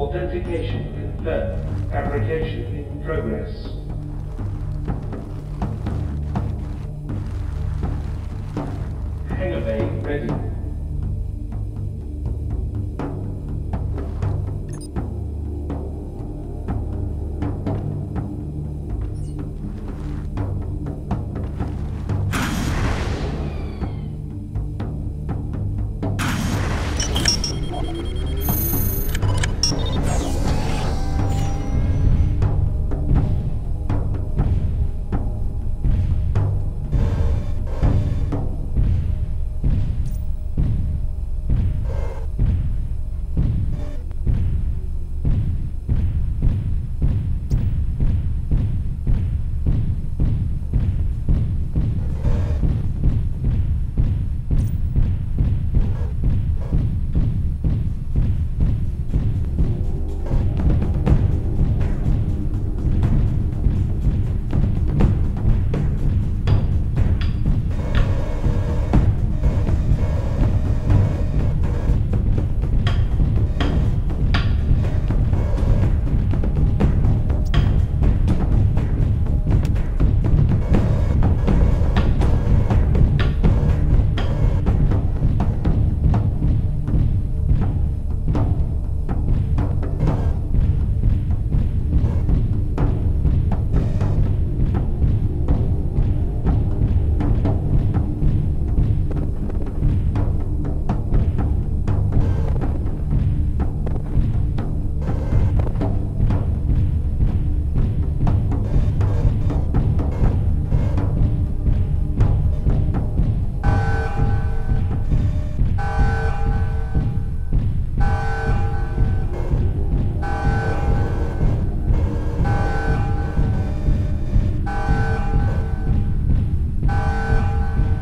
Authentication confirmed. Fabrication in progress. Hangar bay ready.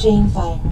Jane Fire.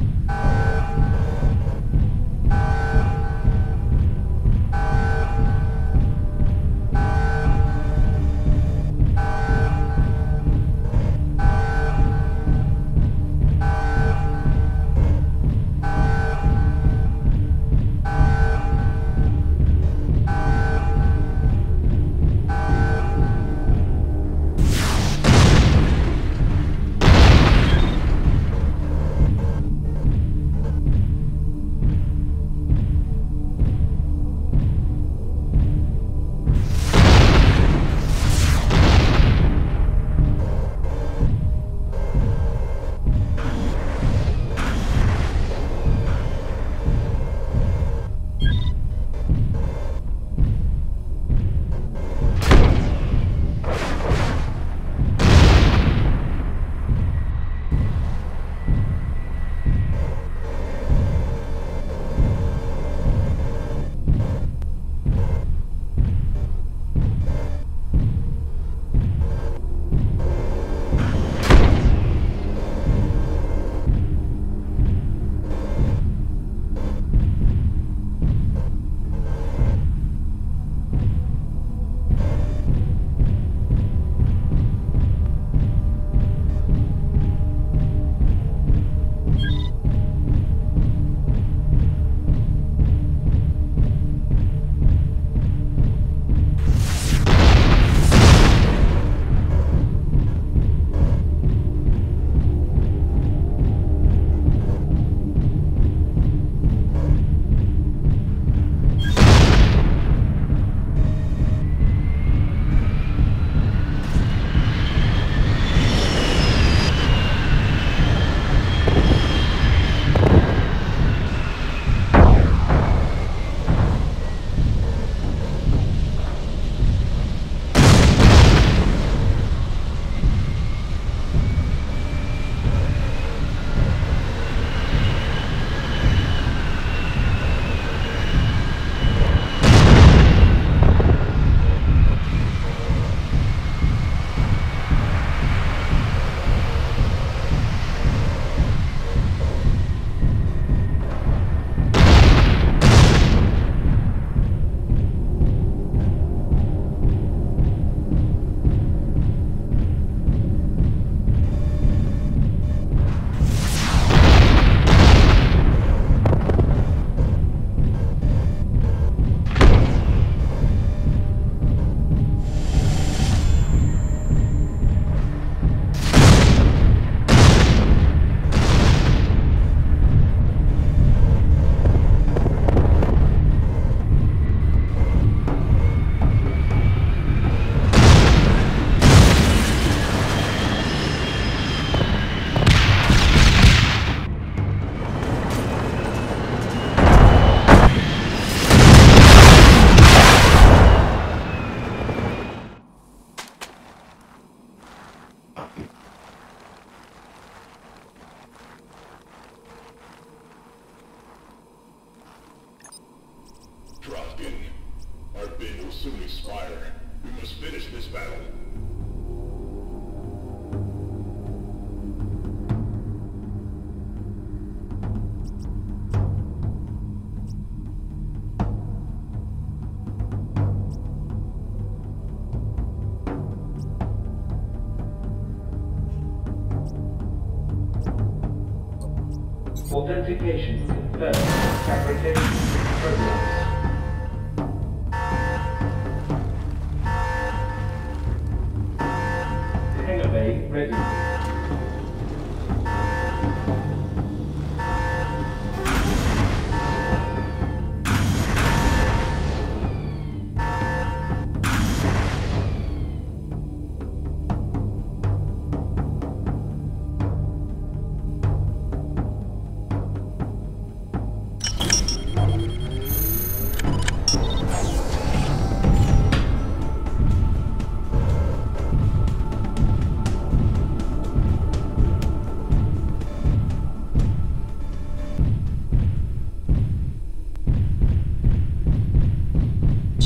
Authentication confirmed. Uh, fabrication in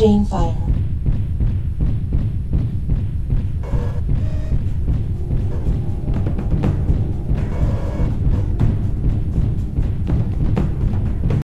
Jane Fire.